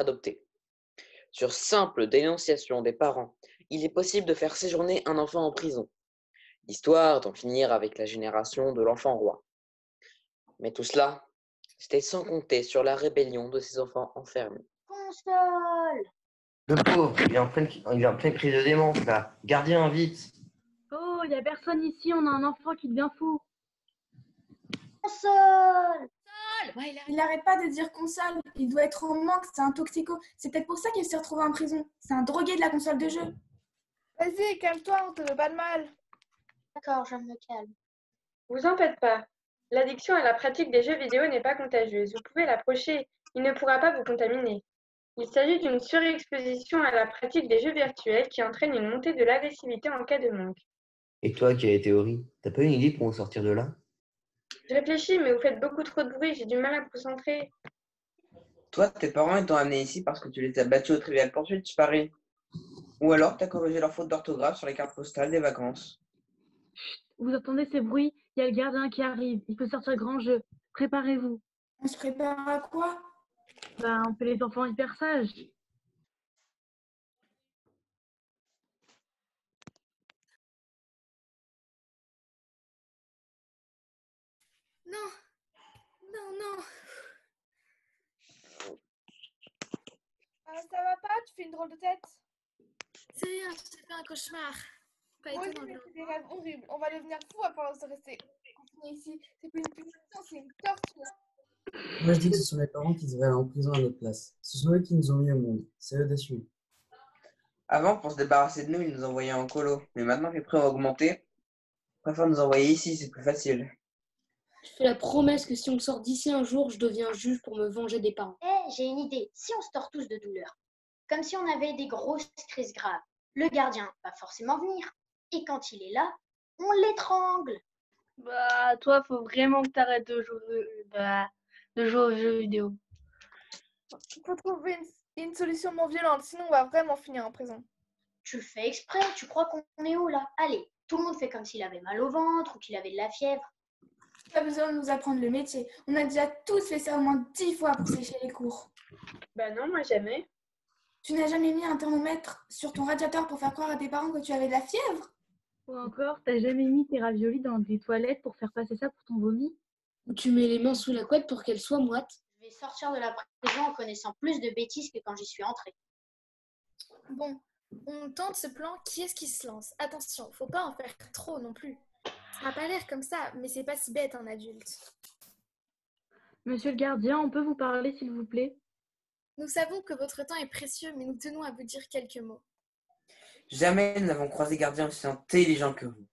Adoptée. Sur simple dénonciation des parents, il est possible de faire séjourner un enfant en prison, histoire d'en finir avec la génération de l'enfant roi. Mais tout cela, c'était sans compter sur la rébellion de ces enfants enfermés. Console Le pauvre, il est en pleine, il est en pleine crise de démence là. Gardien, vite Oh, il y a personne ici, on a un enfant qui devient fou. Console Il n'arrête pas de dire console. Il doit être en manque, c'est un toxico. C'est peut-être pour ça qu'il s'est retrouvé en prison. C'est un drogué de la console de jeu. Vas-y, calme-toi, on te veut pas de mal. D'accord, je me calme. Vous en faites pas. L'addiction à la pratique des jeux vidéo n'est pas contagieuse. Vous pouvez l'approcher. Il ne pourra pas vous contaminer. Il s'agit d'une surexposition à la pratique des jeux virtuels qui entraîne une montée de l'agressivité en cas de manque. Et toi qui as les théories, t'as pas une idée pour en sortir de là? Je réfléchis, mais vous faites beaucoup trop de bruit. J'ai du mal à me concentrer. Toi, tes parents ils t'ont amené ici parce que tu les as battus au trivial poursuite, tu paries. Ou alors t'as corrigé leurs fautes d'orthographe sur les cartes postales des vacances. Vous entendez ces bruits? Il y a le gardien qui arrive. Il peut sortir grand jeu. Préparez-vous. On se prépare à quoi? Ben, on fait les enfants hyper sages. Non Non, non Ah, ça va pas, tu fais une drôle de tête. C'est rien, fait un cauchemar. Pas étonnant. c'est des rêves horribles. On va devenir fou à force de rester confinés ici. C'est plus une punition, c'est une torture. Moi, je dis que ce sont les parents qui devraient aller en prison à notre place. Ce sont eux qui nous ont mis au monde. C'est eux d'assumer. Avant, pour se débarrasser de nous, ils nous envoyaient en colo. Mais maintenant que les prix ont augmenté, ils préfèrent nous envoyer ici, c'est plus facile. Je fais la promesse que si on me sort d'ici un jour, je deviens juge pour me venger des parents. Eh, j'ai une idée. Si on se tord tous de douleur, comme si on avait des grosses crises graves, le gardien va forcément venir. Et quand il est là, on l'étrangle. Bah, toi, faut vraiment que t'arrêtes de jouer, bah, de jouer aux jeux vidéo. Il faut trouver une, une solution moins violente, sinon on va vraiment finir en prison. Tu le fais exprès, tu crois qu'on est où là Allez, tout le monde fait comme s'il avait mal au ventre ou qu'il avait de la fièvre. Pas besoin de nous apprendre le métier. On a déjà tous fait ça au moins dix fois pour sécher les cours. Bah non, moi jamais. Tu n'as jamais mis un thermomètre sur ton radiateur pour faire croire à tes parents que tu avais de la fièvre? Ou encore, t'as jamais mis tes raviolis dans des toilettes pour faire passer ça pour ton vomi? Ou tu mets les mains sous la couette pour qu'elles soient moites? Je vais sortir de la prison en connaissant plus de bêtises que quand j'y suis entrée. Bon, on tente ce plan. Qui est-ce qui se lance? Attention, faut pas en faire trop non plus. Ça n'a pas l'air comme ça, mais c'est pas si bête un adulte. Monsieur le gardien, on peut vous parler, s'il vous plaît? Nous savons que votre temps est précieux, mais nous tenons à vous dire quelques mots. Jamais nous n'avons croisé gardien aussi intelligent que vous.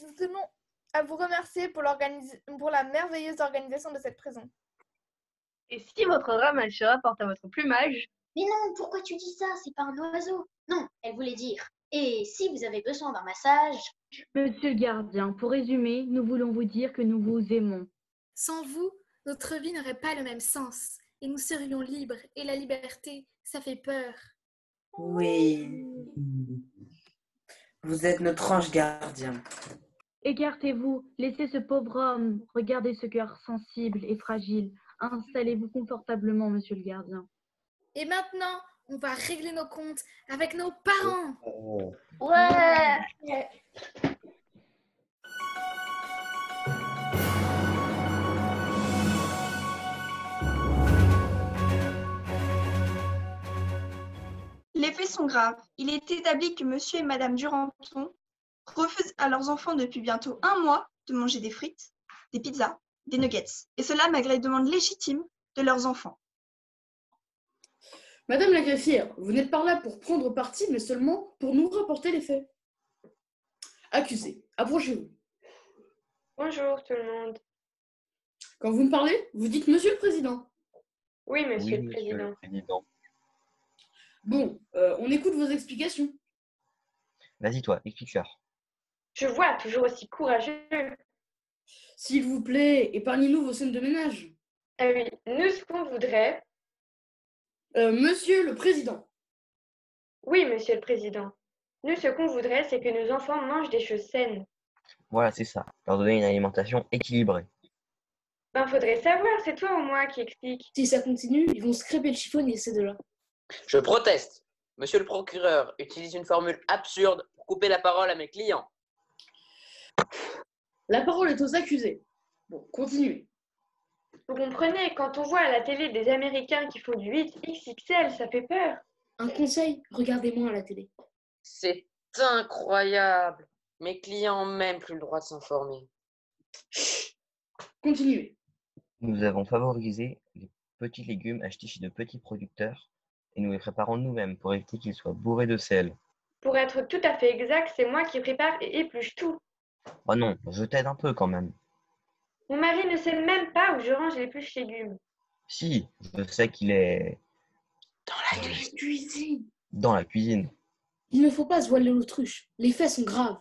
Nous tenons à vous remercier pour, la merveilleuse organisation de cette prison. Et si votre rame, elle se rapporte à votre plumage, Mais non, pourquoi tu dis ça? C'est pas un oiseau. Non, elle voulait dire. Et si vous avez besoin d'un massage, Monsieur le gardien, pour résumer, nous voulons vous dire que nous vous aimons. Sans vous, notre vie n'aurait pas le même sens, et nous serions libres, et la liberté, ça fait peur. Oui. Vous êtes notre ange gardien. Écartez-vous, laissez ce pauvre homme, regardez ce cœur sensible et fragile. Installez-vous confortablement, monsieur le gardien. Et maintenant, on va régler nos comptes avec nos parents. Ouais, Les faits sont graves. Il est établi que monsieur et madame Duranton refusent à leurs enfants depuis bientôt un mois de manger des frites, des pizzas, des nuggets. Et cela malgré les demandes légitimes de leurs enfants. Madame la greffière, vous n'êtes pas là pour prendre parti, mais seulement pour nous rapporter les faits. Accusé, approchez-vous. Bonjour tout le monde. Quand vous me parlez, vous dites Monsieur le Président. Oui, monsieur Oui, le président. Président. Bon, euh, on écoute vos explications. Vas-y, toi, explique-leur. Je vois toujours aussi courageux. S'il vous plaît, épargnez-nous vos scènes de ménage. Ah oui, nous ce qu'on voudrait. Euh, Monsieur le Président. Oui, monsieur le président. Nous ce qu'on voudrait, c'est que nos enfants mangent des choses saines. Voilà, c'est ça. Leur donner une alimentation équilibrée. Ben, faudrait savoir, c'est toi au moins qui explique. Si ça continue, ils vont se crêper le chiffonnier, ces deux-là. Je proteste. Monsieur le procureur utilise une formule absurde pour couper la parole à mes clients. La parole est aux accusés. Bon, continuez. Vous comprenez, quand on voit à la télé des Américains qui font du 8XXL, ça fait peur. Un conseil, regardez-moi à la télé. C'est incroyable. Mes clients ont même plus le droit de s'informer. Continuez. Nous avons favorisé les petits légumes achetés chez de petits producteurs et nous les préparons nous-mêmes pour éviter qu'ils soient bourrés de sel. Pour être tout à fait exact, c'est moi qui prépare et épluche tout. Oh non, je t'aide un peu quand même. Mon mari ne sait même pas où je range les épluches légumes. Si, je sais qu'il est Dans la cuisine. Cuisine. dans la cuisine. Il ne faut pas se voiler l'autruche. Les faits sont graves.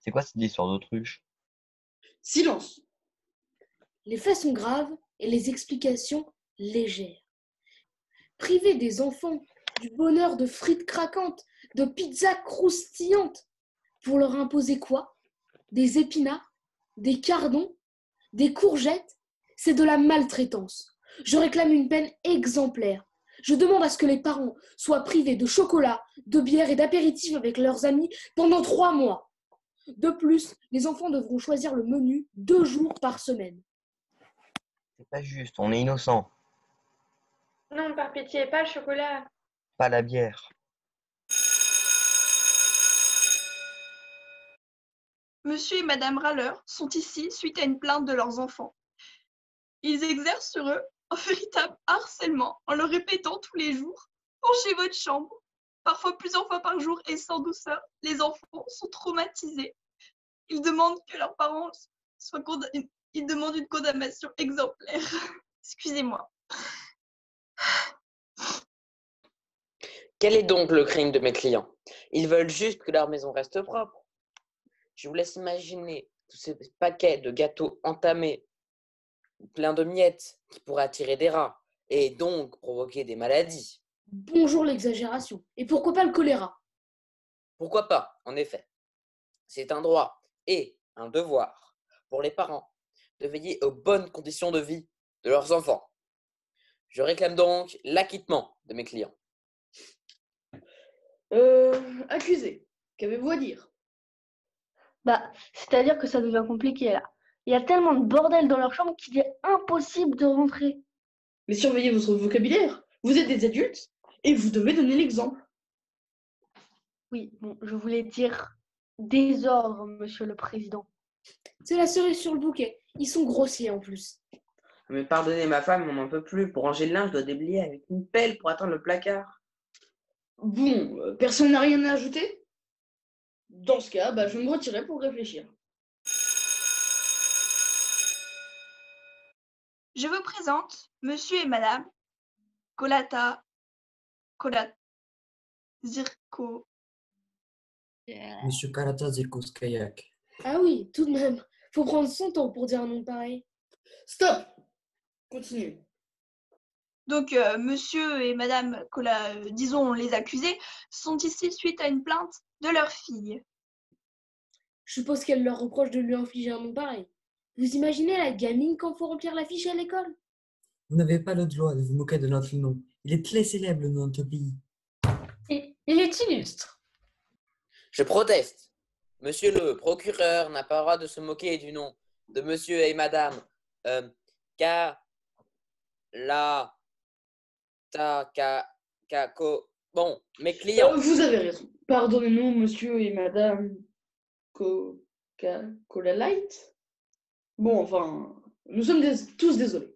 C'est quoi cette histoire d'autruche? Silence. Les faits sont graves et les explications légères. Priver des enfants du bonheur de frites craquantes, de pizzas croustillantes, pour leur imposer quoi? Des épinards Des cardons Des courgettes C'est de la maltraitance. Je réclame une peine exemplaire. Je demande à ce que les parents soient privés de chocolat, de bière et d'apéritifs avec leurs amis pendant trois mois. De plus, les enfants devront choisir le menu deux jours par semaine. C'est pas juste, on est innocent. Non, par pitié, pas le chocolat. Pas la bière. Monsieur et Madame Râleur sont ici suite à une plainte de leurs enfants. Ils exercent sur eux un véritable harcèlement en leur répétant tous les jours Penchez votre chambre. Parfois plusieurs fois par jour et sans douceur, les enfants sont traumatisés. Ils demandent que leurs parents soient condamnés. Ils demandent une condamnation exemplaire. Excusez-moi. Quel est donc le crime de mes clients? Ils veulent juste que leur maison reste propre. Je vous laisse imaginer tous ces paquets de gâteaux entamés, pleins de miettes, qui pourraient attirer des rats et donc provoquer des maladies. Bonjour l'exagération. Et pourquoi pas le choléra? Pourquoi pas, en effet C'est un droit et un devoir pour les parents de veiller aux bonnes conditions de vie de leurs enfants. Je réclame donc l'acquittement de mes clients. Euh, accusé, qu'avez-vous à dire? Bah, c'est-à-dire que ça devient compliqué là. Il y a tellement de bordel dans leur chambre qu'il est impossible de rentrer. Mais surveillez votre vocabulaire. Vous êtes des adultes et vous devez donner l'exemple. Oui, bon, je voulais dire désordre, monsieur le président. C'est la cerise sur le bouquet. Ils sont grossiers en plus. Mais pardonnez ma femme, on n'en peut plus. Pour ranger le linge, je dois déblayer avec une pelle pour atteindre le placard. Bon, euh, personne n'a rien à ajouter? Dans ce cas, bah, je vais me retirer pour réfléchir. Je vous présente Monsieur et Madame Colata Colat Zirko. Monsieur Kalata Zirkoskayak. Ah oui, tout de même. Faut prendre son temps pour dire un nom pareil. Stop Continue. Donc, euh, monsieur et madame, Cola, euh, disons les accusés, sont ici suite à une plainte de leur fille. Je suppose qu'elle leur reproche de lui infliger un nom pareil. Vous imaginez la gamine quand faut remplir la fiche à l'école? Vous n'avez pas le droit de vous moquer de notre nom. Il est très célèbre dans notre pays. Et il est illustre. Je proteste. Monsieur le procureur n'a pas le droit de se moquer du nom de monsieur et madame euh, Ka, La, Ta, Ka, Ka, Ko. Bon, mes clients. Euh, Vous avez raison. Pardonnez-nous, monsieur et madame Coca-Cola Light. Bon, enfin, nous sommes des- tous désolés.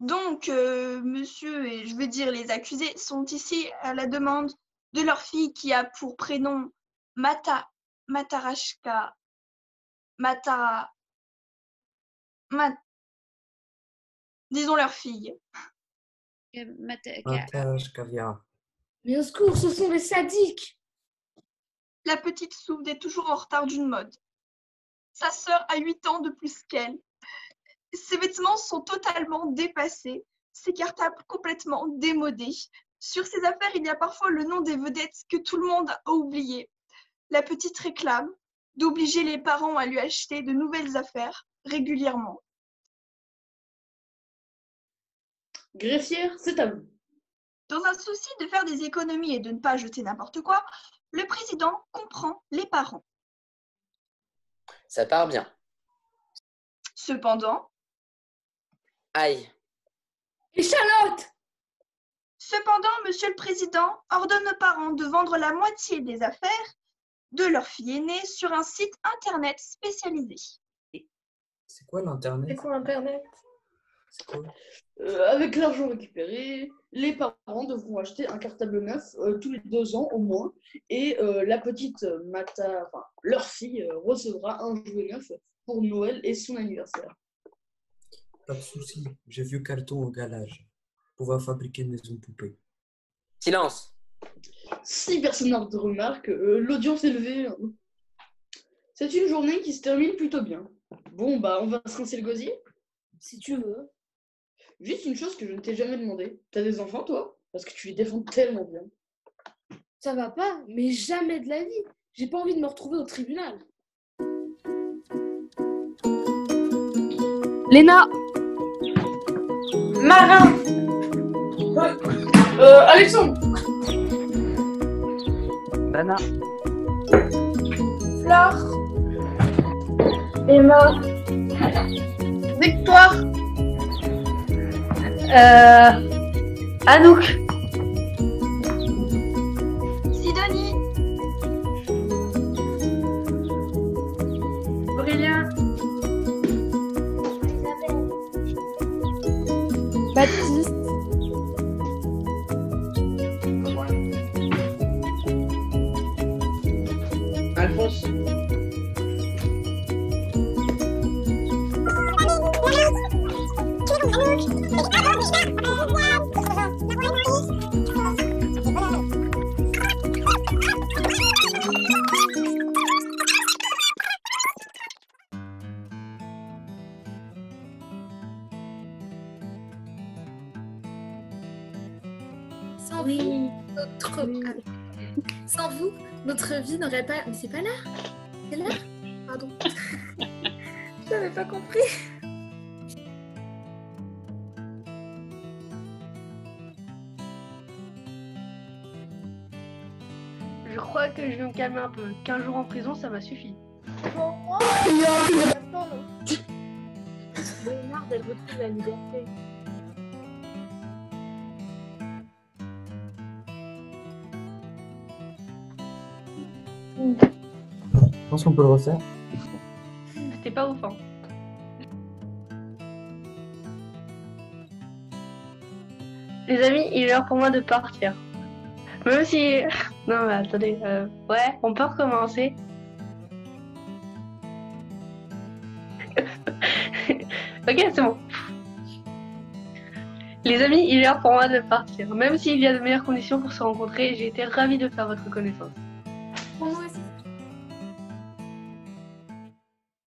Donc, euh, monsieur et je veux dire les accusés sont ici à la demande de leur fille qui a pour prénom Mata Matarashka Matara Mat- disons leur fille. Caviar. Mais au secours, ce sont des sadiques La petite Soude est toujours en retard d'une mode. Sa sœur a 8 ans de plus qu'elle. Ses vêtements sont totalement dépassés, ses cartables complètement démodés. Sur ses affaires, il y a parfois le nom des vedettes que tout le monde a oublié. La petite réclame d'obliger les parents à lui acheter de nouvelles affaires régulièrement. Greffière, c'est à vous. Dans un souci de faire des économies et de ne pas jeter n'importe quoi, le président comprend les parents. Ça part bien. Cependant, Aïe. Échalote cependant, Monsieur le Président ordonne aux parents de vendre la moitié des affaires de leur fille aînée sur un site internet spécialisé. C'est quoi l'Internet? C'est quoi Internet C'est Euh, Avec l'argent récupéré, les parents devront acheter un cartable neuf euh, tous les deux ans au moins, et euh, la petite Mata, enfin leur fille, euh, recevra un jouet neuf pour Noël et son anniversaire. Pas de souci, j'ai vu carton au galage. Pouvoir fabriquer une maison poupée. Silence. Si personne n'a de remarque, euh, l'audience est levée. C'est une journée qui se termine plutôt bien. Bon, bah, on va se rincer le gosier Si tu veux. Juste une chose que je ne t'ai jamais demandé. T'as des enfants, toi? Parce que tu les défends tellement bien. Ça va pas, mais jamais de la vie. J'ai pas envie de me retrouver au tribunal. Léna Marin Euh, Alexandre Dana. Flore Emma. Victoire Euh, Anouk. Sidonie, Aurélien. Baptiste Sans vous, notre... ah. Sans vous, notre vie n'aurait pas... Mais c'est pas là C'est là Pardon. Je n'avais pas compris. Je crois que je vais me calmer un peu. 15 jours en prison, ça m'a suffi. Léonard, elle retrouve la liberté. Je pense qu'on peut le refaire. C'était pas ouf, hein. Les amis, il est l'heure pour moi de partir. Même si... Non mais attendez, euh, ouais, on peut recommencer. ok, c'est bon. Les amis, il est l'heure pour moi de partir. Même s'il y a de meilleures conditions pour se rencontrer, j'ai été ravie de faire votre connaissance.